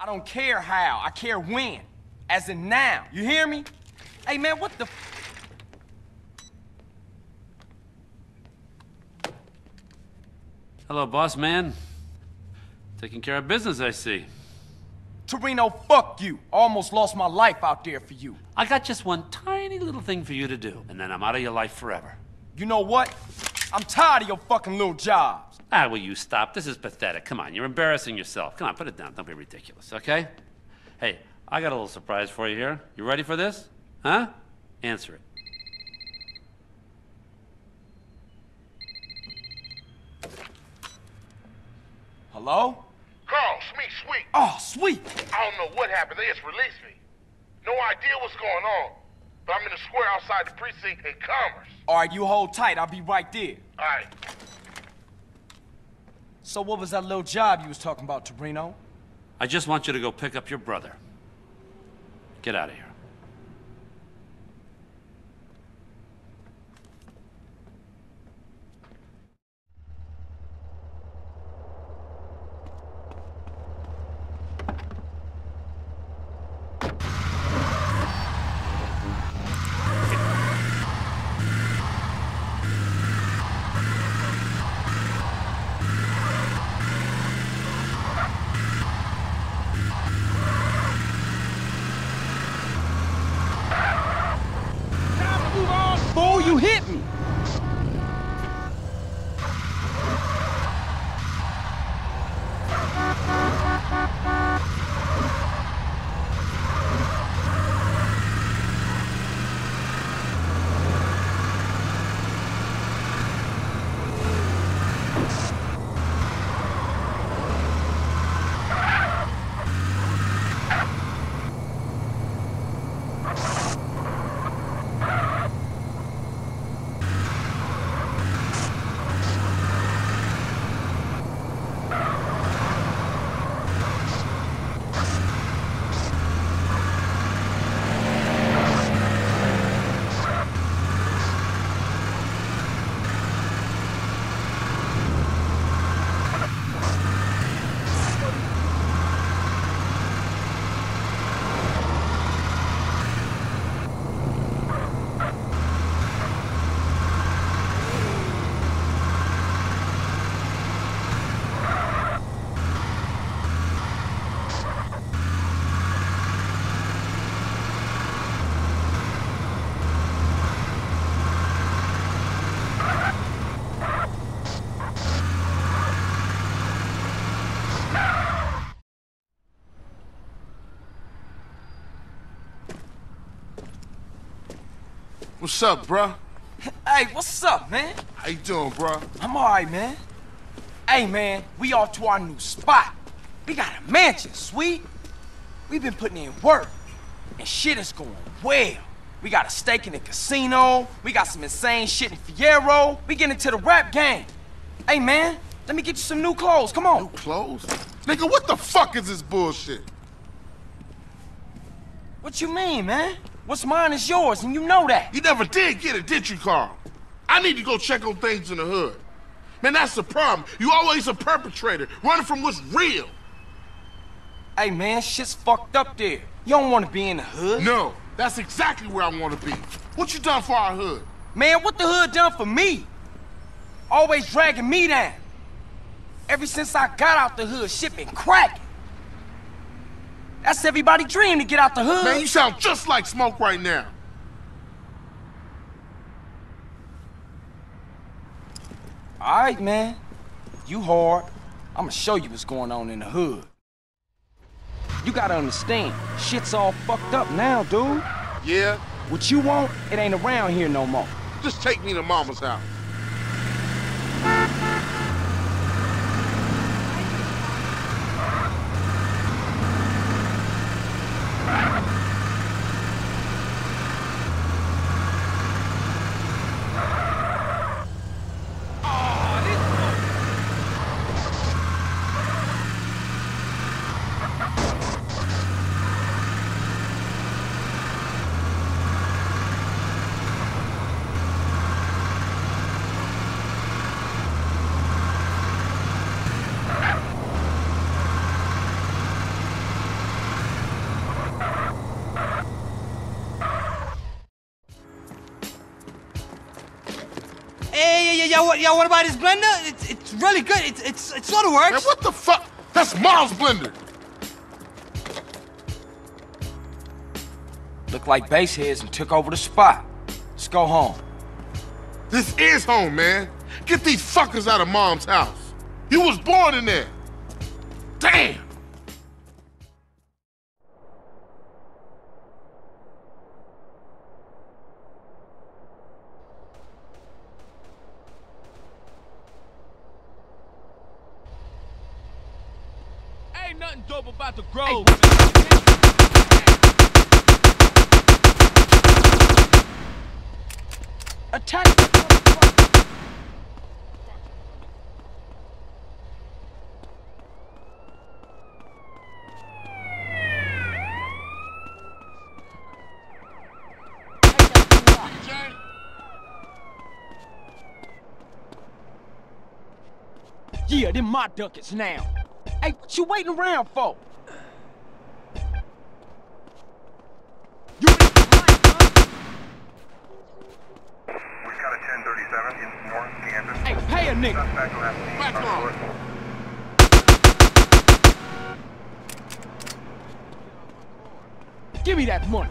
I don't care how. I care when. As in now. You hear me? Hey, man, what the... Hello, boss man. Taking care of business, I see. Toreno, fuck you. Almost lost my life out there for you. I got just one tiny little thing for you to do, and then I'm out of your life forever. You know what? I'm tired of your fucking little jobs. Ah, will you stop? This is pathetic. Come on, you're embarrassing yourself. Come on, put it down. Don't be ridiculous, okay? Hey, I got a little surprise for you here. You ready for this? Huh? Answer it. Hello? Carl, Sweet, Sweet. Oh, sweet. I don't know what happened. They just released me. No idea what's going on. But I'm in the square outside the precinct in Commerce. All right, you hold tight. I'll be right there. All right. So what was that little job you was talking about, Toreno? I just want you to go pick up your brother. Get out of here. What's up, bruh? Hey, what's up, man? How you doing, bruh? I'm all right, man. Hey, man, we off to our new spot. We got a mansion, sweet. We've been putting in work, and shit is going well. We got a stake in the casino. We got some insane shit in Fierro. We get into the rap game. Hey, man, let me get you some new clothes. Come on. New clothes? Nigga, what the fuck is this bullshit? What you mean, man? What's mine is yours, and you know that. You never did get it, did you, Carl? I need to go check on things in the hood. Man, that's the problem. You always a perpetrator, running from what's real. Hey, man, shit's fucked up there. You don't want to be in the hood. No, that's exactly where I want to be. What you done for our hood? Man, what the hood done for me? Always dragging me down. Ever since I got out the hood, shit been cracking. That's everybody dream to get out the hood. Man, you sound just like Smoke right now. All right, man. You hard. I'ma show you what's going on in the hood. You gotta understand, shit's all fucked up now, dude. Yeah? What you want, it ain't around here no more. Just take me to Mama's house. Hey, yeah, yeah, yeah. what about his blender? It's, it's really good. It's, it's, it sort of works. Man, what the fuck? That's Miles' blender. Look like base heads and took over the spot. Let's go home. This is home, man. Get these fuckers out of Mom's house. You was born in there. Damn! nothing dope about the grove. Hey. Attack! Yeah, them my duckets now. Hey, what you waiting around for? Hey, pay a nigga. Give me that money.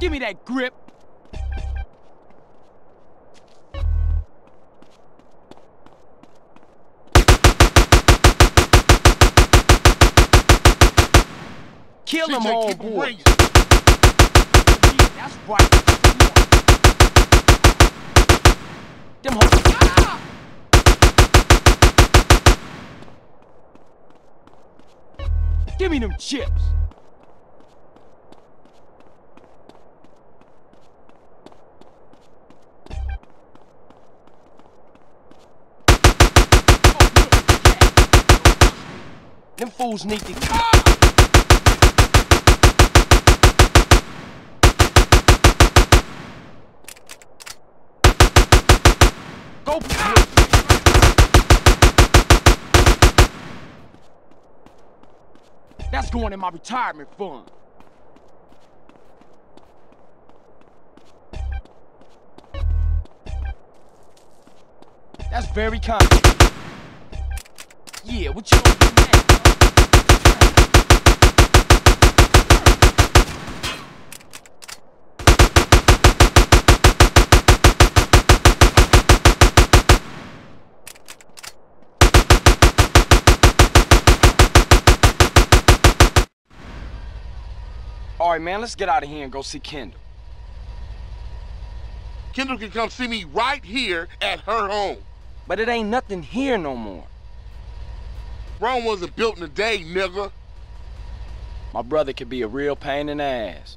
Give me that grip. Kill them all, boy. Dem Haus. Give me them chips. Them fools need to. Ah! Go! That's going in my retirement fund. That's very kind. Yeah, what you gonna do next? right, man, let's get out of here and go see Kendl. Kendl can come see me right here at her home. But it ain't nothing here no more. Rome wasn't built in a day, nigga. My brother could be a real pain in the ass.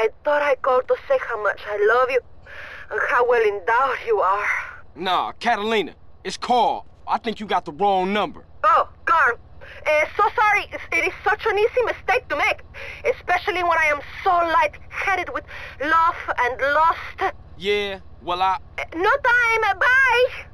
I thought I called to say how much I love you and how well endowed you are. Nah, Catalina, it's Carl. I think you got the wrong number. Oh, Carl. Uh, so sorry. It is such an easy mistake to make, especially when I am so light-headed with love and lust. Yeah, well, I. Uh, No time. Bye.